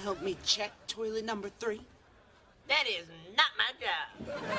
help me check toilet number three? That is not my job.